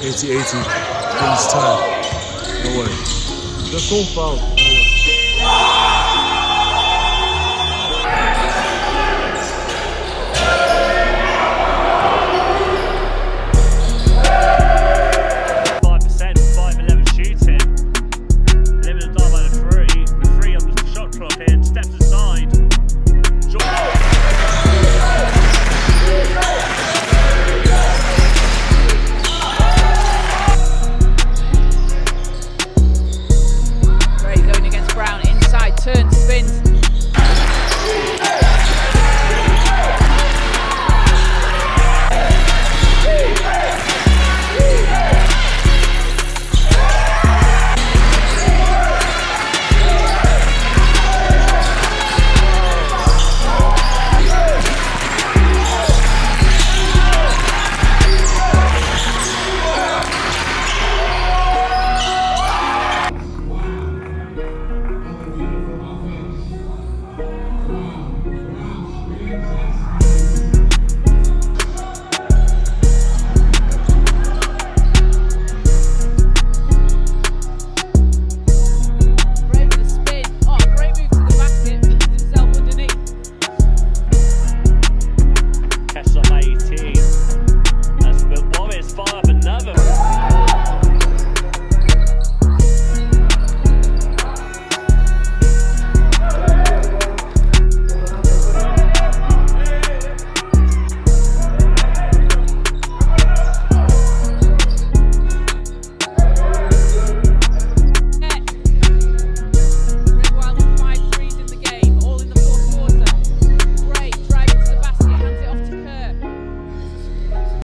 80 80. this time. No way. The full foul.